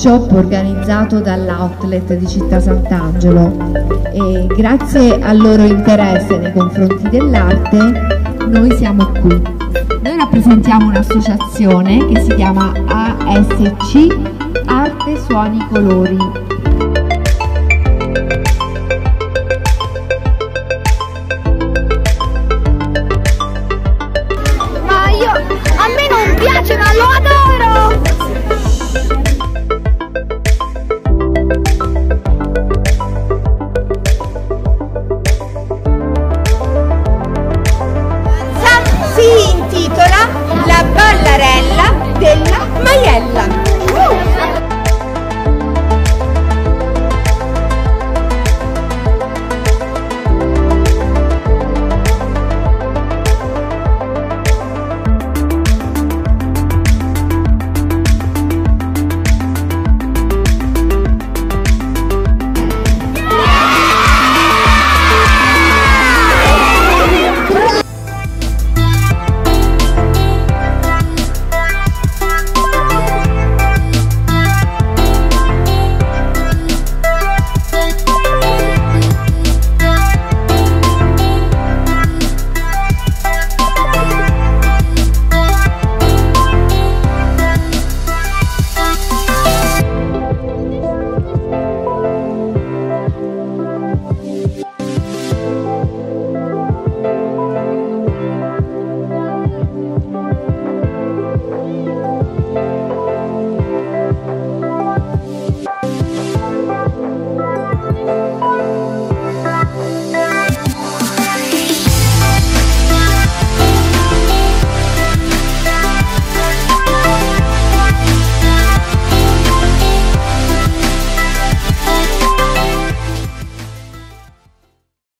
workshop organizzato dall'outlet di Città Sant'Angelo e grazie al loro interesse nei confronti dell'arte noi siamo qui. Noi rappresentiamo un'associazione che si chiama ASC Arte Suoni Colori intitola La ballarella della maiella. Uh!